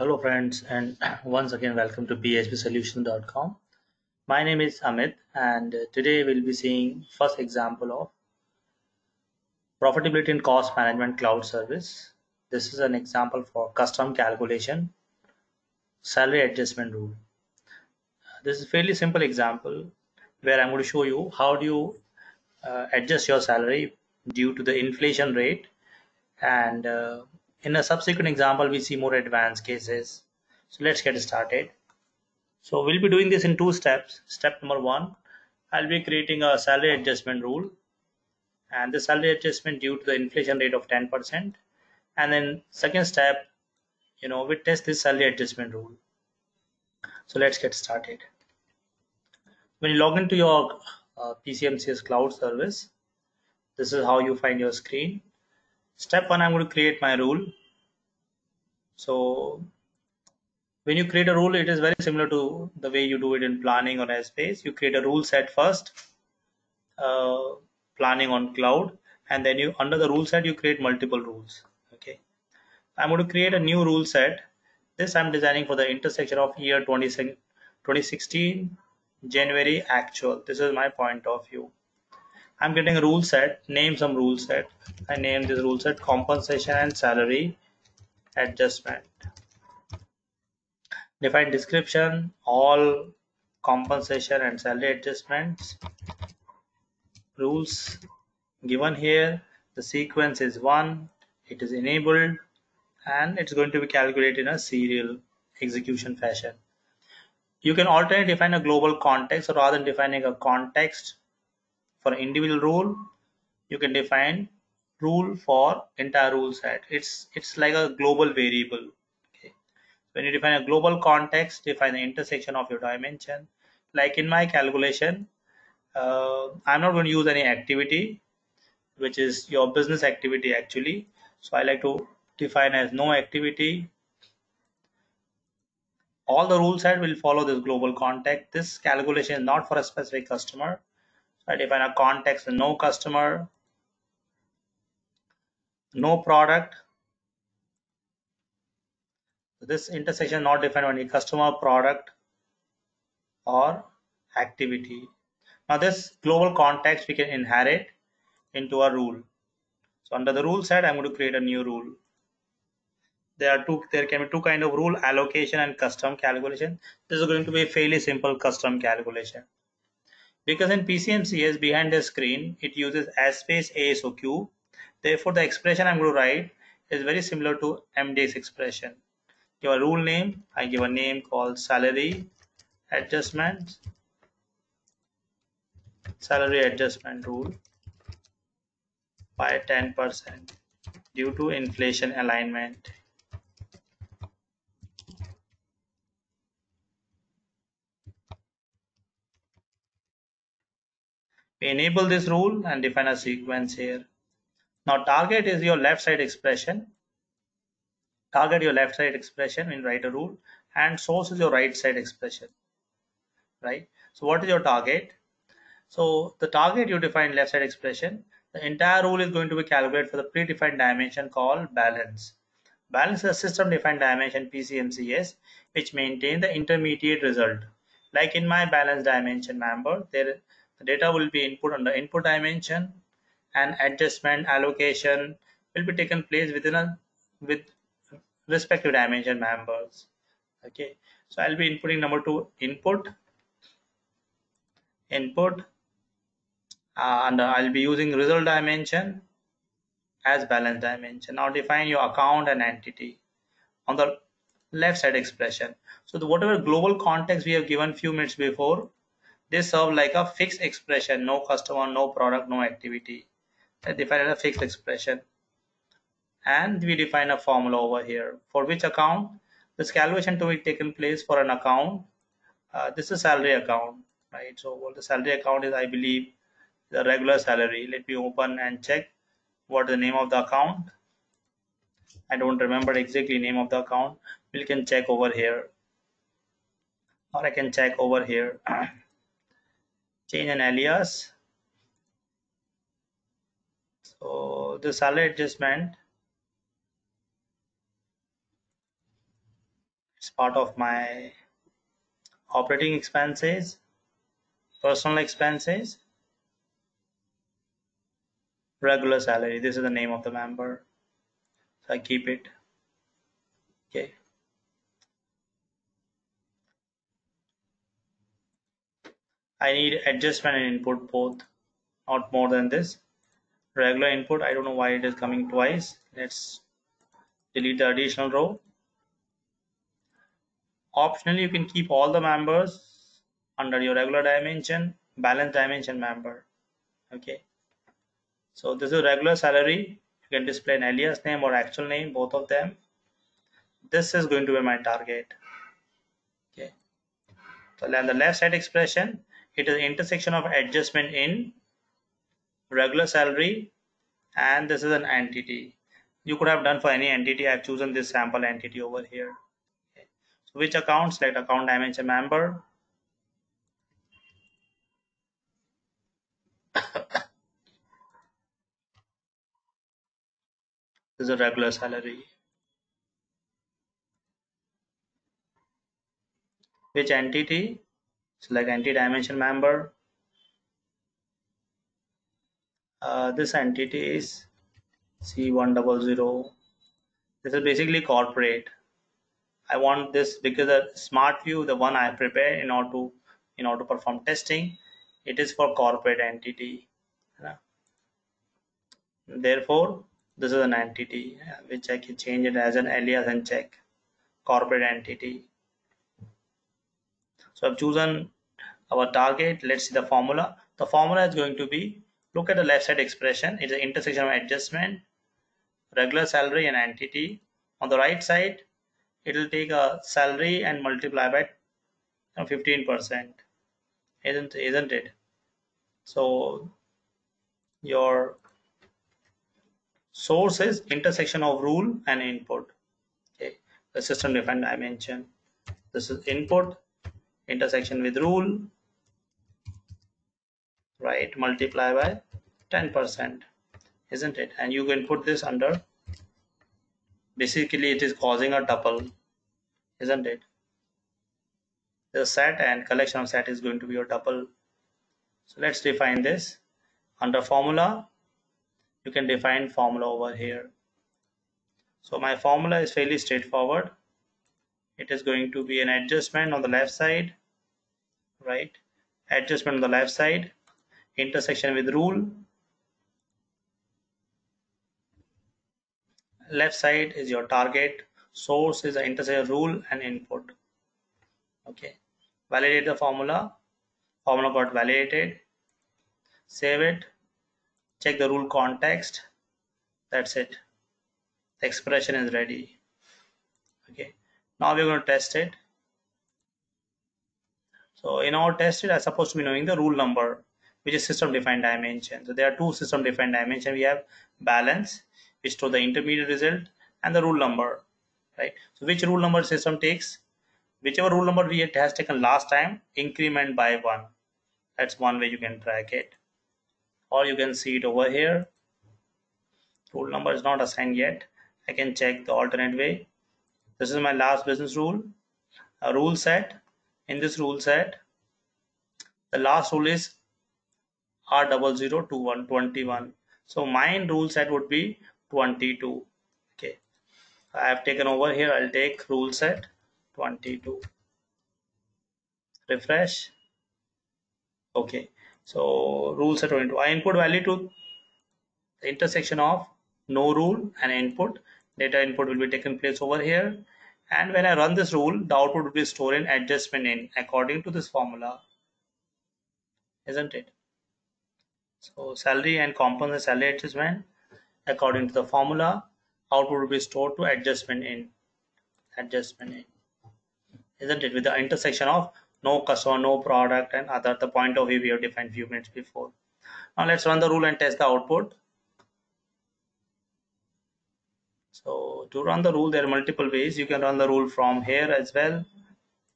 Hello friends and once again welcome to bispsolution.com. My name is Amit and today we'll be seeing first example of profitability and cost management cloud service. This is an example for custom calculation salary adjustment rule. This is a fairly simple example where I'm going to show you how do you uh, adjust your salary due to the inflation rate and uh, in a subsequent example we see more advanced cases. So let's get started. So we'll be doing this in two steps. Step number one i'll be creating a salary adjustment rule. And the salary adjustment due to the inflation rate of 10 percent. And then second step you know we test this salary adjustment rule. So let's get started. When you log into your uh, pcmcs cloud service this is how you find your screen step one i'm going to create my rule. So when you create a rule it is very similar to the way you do it in planning on Essbase you create a rule set first uh, planning on cloud and then you under the rule set you create multiple rules okay? I'm going to create a new rule set. This i'm designing for the intersection of year 2016 january actual. This is my point of view I'm getting a rule set, name some rule set. I name this rule set compensation and salary adjustment. Define description, all compensation and salary adjustments. Rules given here. The sequence is one, it is enabled and it's going to be calculated in a serial execution fashion. You can alternately define a global context or rather than defining a context for individual rule you can define rule for entire rule set. It's it's like a global variable okay? When you define a global context define the intersection of your dimension. Like in my calculation uh, i'm not going to use any activity which is your business activity actually. So i like to define as no activity. All the rule set will follow this global context. This calculation is not for a specific customer I define a context no customer, no product. This intersection not defined any customer, product, or activity. Now this global context we can inherit into a rule. So under the rule set, I'm going to create a new rule. There are two. There can be two kind of rule: allocation and custom calculation. This is going to be a fairly simple custom calculation. Because in PCMCS behind the screen, it uses Essbase ASO cube. Therefore, the expression I'm going to write is very similar to MDX expression. Give a rule name. I give a name called salary adjustment. Salary adjustment rule by 10% due to inflation alignment. We enable this rule and define a sequence here. Now target is your left side expression. Target your left side expression you write a rule and source is your right side expression. Right. So what is your target? So the target you define left side expression. The entire rule is going to be calculated for the predefined dimension called balance. Balance is a system defined dimension PCMCS which maintain the intermediate result. Like in my balance dimension member, there the data will be input the input dimension and adjustment allocation will be taken place within a with respective dimension members. Okay. So i'll be inputting number two input. Input uh, and i'll be using result dimension as balance dimension. Now define your account and entity on the left side expression. So the whatever global context we have given few minutes before they serve like a fixed expression, no customer, no product, no activity. I define a fixed expression. And we define a formula over here. For which account? This calculation to be taken place for an account. Uh, this is salary account, right? So what the salary account is, I believe, the regular salary. Let me open and check what the name of the account. I don't remember exactly name of the account. We can check over here. Or I can check over here. change an alias so the salary adjustment is part of my operating expenses personal expenses regular salary. This is the name of the member. So I keep it. Okay I need adjustment and input both not more than this. Regular input I don't know why it is coming twice. Let's delete the additional row. Optionally you can keep all the members under your regular dimension balance dimension member. Okay. So this is regular salary. You can display an alias name or actual name both of them. This is going to be my target. Okay. So then the left side expression it is intersection of adjustment in regular salary and this is an entity. You could have done for any entity. I've chosen this sample entity over here. So which account select account dimension member. This is a regular salary. Which entity select entity dimension member. Uh, this entity is C100 this is basically corporate. I want this because the smart view the one I prepare in order to in order to perform testing it is for corporate entity. Therefore this is an entity which I can change it as an alias and check. Corporate entity so I've chosen our target. Let's see the formula. The formula is going to be look at the left side expression. It's an intersection of adjustment regular salary and entity. On the right side it will take a salary and multiply by 15 percent. Isn't isn't it? So your source is intersection of rule and input. Okay. The system defined dimension. This is input intersection with rule right multiply by 10 percent isn't it? And you can put this under basically it is causing a tuple isn't it? The set and collection of set is going to be a tuple so let's define this under formula. You can define formula over here. So my formula is fairly straightforward. It is going to be an adjustment on the left side right? Adjustment on the left side. Intersection with rule. Left side is your target. Source is the intersection rule and input. Okay. Validate the formula. Formula got validated. Save it. Check the rule context. That's it. The expression is ready. Okay. Now we're going to test it so in our test it is supposed to be knowing the rule number, which is system defined dimension. So there are two system defined dimension. We have balance, which store the intermediate result, and the rule number, right? So which rule number system takes? Whichever rule number we has taken last time, increment by one. That's one way you can track it. Or you can see it over here. Rule number is not assigned yet. I can check the alternate way. This is my last business rule. A rule set in this rule set the last rule is r double zero twenty one so mine rule set would be 22 okay. I have taken over here. I'll take rule set 22 refresh. Okay. So rule set 22 i input value to the intersection of no rule and input. Data input will be taken place over here and when I run this rule the output will be stored in adjustment in according to this formula isn't it? So salary and component salary adjustment according to the formula output will be stored to adjustment in adjustment in isn't it? With the intersection of no customer no product and other the point of view we have defined few minutes before. Now let's run the rule and test the output so to run the rule there are multiple ways. You can run the rule from here as well.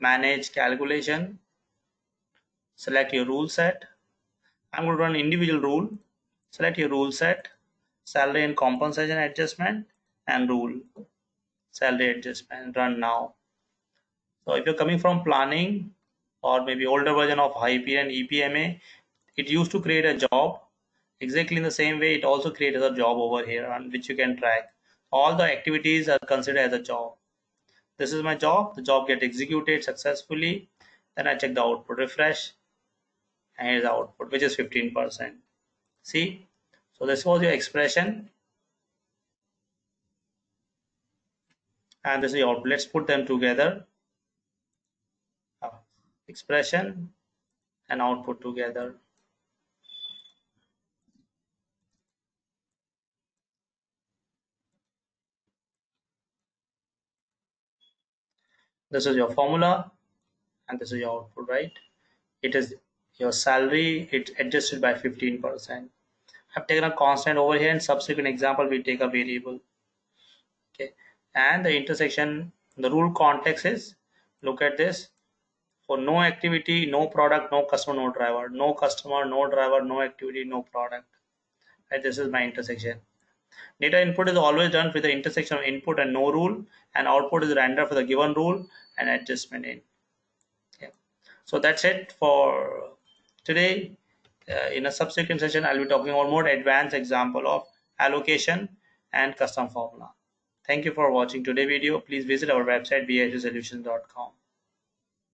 Manage calculation. Select your rule set. I'm going to run individual rule. Select your rule set. Salary and compensation adjustment and rule. Salary adjustment run now. So if you're coming from planning or maybe older version of IP and EPMA it used to create a job exactly in the same way. It also creates a job over here on which you can track all the activities are considered as a job. This is my job. The job get executed successfully. Then I check the output refresh. And here's the output which is 15 percent. See? So this was your expression. And this is your output. Let's put them together. Expression and output together this is your formula and this is your output right? It is your salary it adjusted by 15 percent. I've taken a constant over here and subsequent example we take a variable okay? And the intersection the rule context is look at this. For no activity no product no customer no driver. No customer no driver no activity no product. Right? This is my intersection Data input is always done with the intersection of input and no rule, and output is rendered for the given rule and adjustment in. Okay. So that's it for today. Uh, in a subsequent session, I'll be talking about more advanced example of allocation and custom formula. Thank you for watching today's video. Please visit our website bispsolutions.com.